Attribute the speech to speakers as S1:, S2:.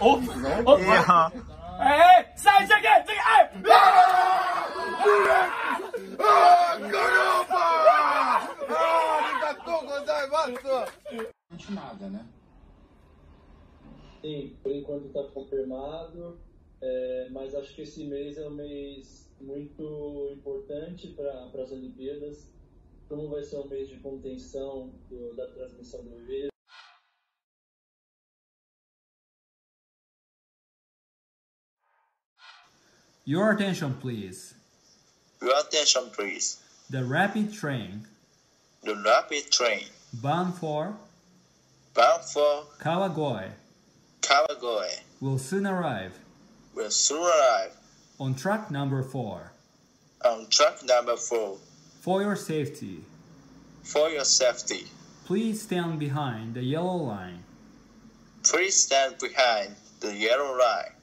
S1: 哦哦，
S2: 呀，
S1: 哎哎，上这个这个哎，
S3: 啊，caramba! Arigatou gozaimasu! Nada, né?
S4: Sim, por enquanto está confirmado, é, mas acho que esse mês é um mês muito importante para as Olimpíadas. Como vai ser um mês de contenção do- da transmissão do vírus?
S5: Your attention, please.
S2: Your attention, please.
S5: The rapid train
S2: The rapid train
S5: bound for
S2: bound for
S5: Kawagoe
S2: Kawagoe
S5: will soon arrive
S2: will soon arrive
S5: on track number 4.
S2: on track number four.
S5: For your safety,
S2: For your safety,
S5: please stand behind the yellow line.
S2: please stand behind the yellow line.